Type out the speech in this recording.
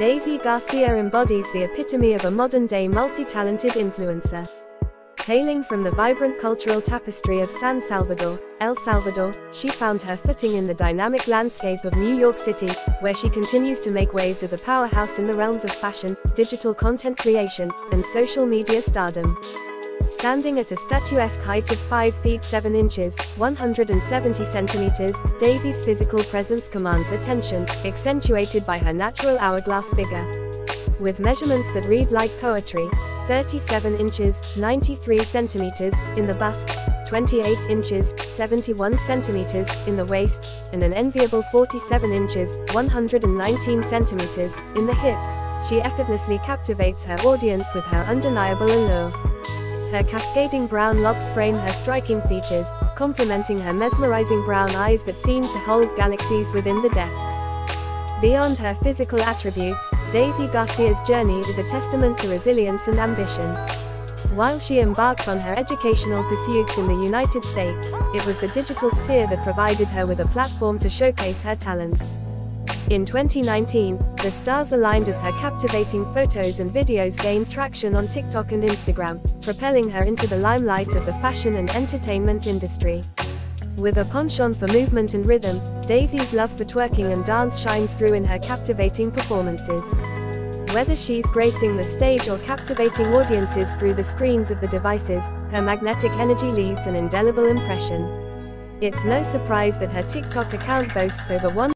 Deisy Garcia embodies the epitome of a modern-day multi-talented influencer. Hailing from the vibrant cultural tapestry of San Salvador, El Salvador, she found her footing in the dynamic landscape of New York City, where she continues to make waves as a powerhouse in the realms of fashion, digital content creation, and social media stardom. Standing at a statuesque height of 5 feet 7 inches, 170 centimeters, Deisy's physical presence commands attention, accentuated by her natural hourglass figure. With measurements that read like poetry, 37 inches, 93 centimeters, in the bust, 28 inches, 71 centimeters, in the waist, and an enviable 47 inches, 119 centimeters, in the hips, she effortlessly captivates her audience with her undeniable allure. Her cascading brown locks frame her striking features, complementing her mesmerizing brown eyes that seem to hold galaxies within the depths. Beyond her physical attributes, Deisy Garcia's journey is a testament to resilience and ambition. While she embarked on her educational pursuits in the United States, it was the digital sphere that provided her with a platform to showcase her talents. In 2019, the stars aligned as her captivating photos and videos gained traction on TikTok and Instagram, propelling her into the limelight of the fashion and entertainment industry. With a penchant for movement and rhythm, Deisy's love for twerking and dance shines through in her captivating performances. Whether she's gracing the stage or captivating audiences through the screens of the devices, her magnetic energy leaves an indelible impression. It's no surprise that her TikTok account boasts over 1